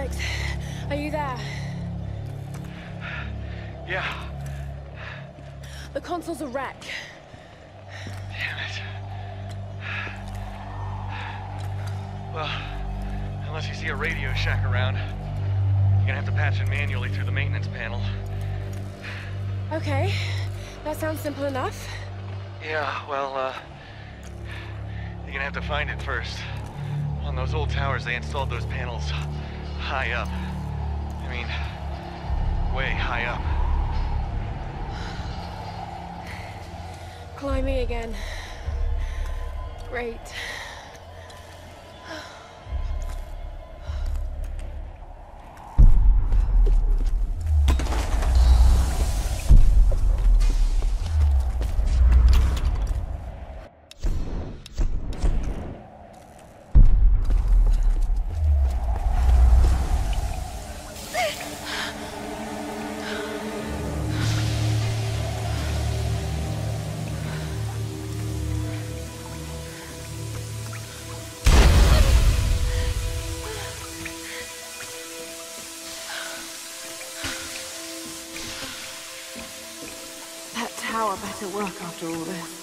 Alex, are you there? Yeah. The console's a wreck. Damn it. Well, unless you see a Radio Shack around, you're gonna have to patch it manually through the maintenance panel. Okay, that sounds simple enough. Yeah, well, uh... You're gonna have to find it first. On those old towers, they installed those panels high up. I mean, way high up. Climbing again. Great. That tower better work after all this.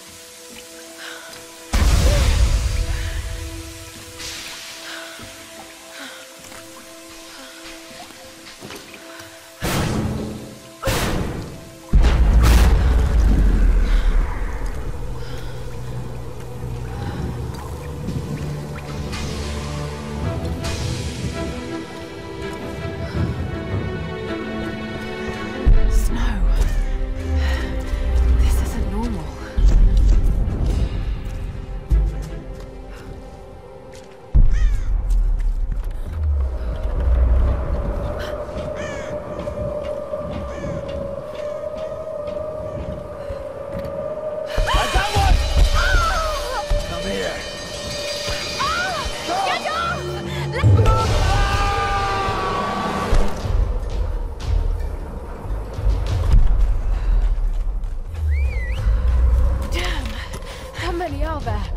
We are there.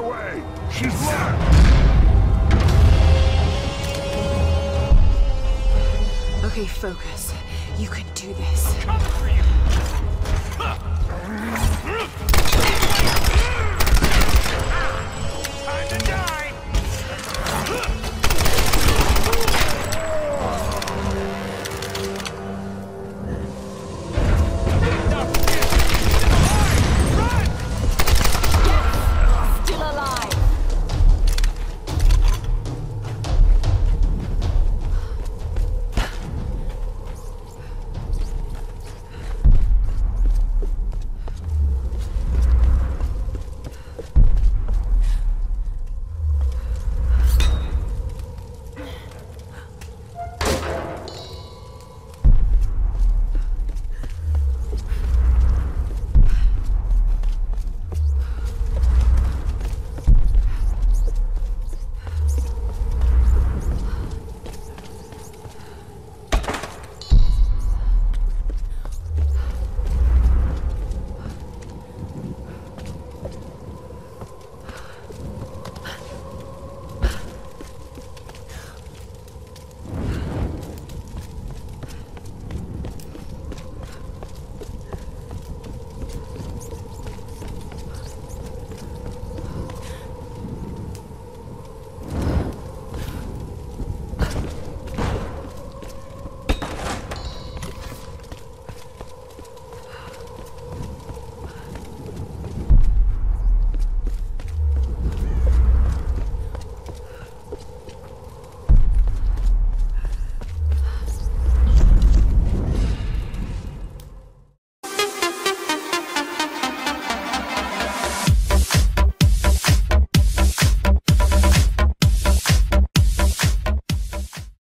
away! She's locked! Okay, focus. You can do this. I'm coming for you! Huh.